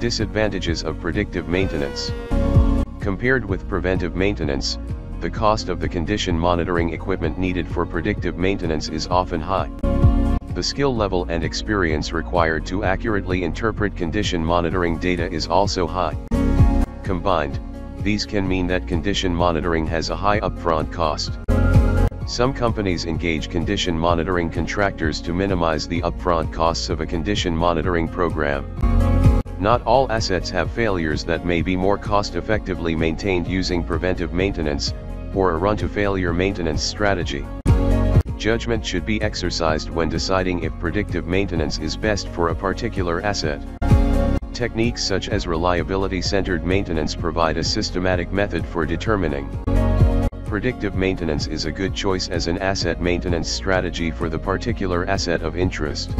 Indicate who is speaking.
Speaker 1: Disadvantages of predictive maintenance. Compared with preventive maintenance, the cost of the condition monitoring equipment needed for predictive maintenance is often high. The skill level and experience required to accurately interpret condition monitoring data is also high. Combined, these can mean that condition monitoring has a high upfront cost. Some companies engage condition monitoring contractors to minimize the upfront costs of a condition monitoring program. Not all assets have failures that may be more cost effectively maintained using preventive maintenance, or a run-to-failure maintenance strategy. Judgment should be exercised when deciding if predictive maintenance is best for a particular asset. Techniques such as reliability-centered maintenance provide a systematic method for determining. Predictive maintenance is a good choice as an asset maintenance strategy for the particular asset of interest.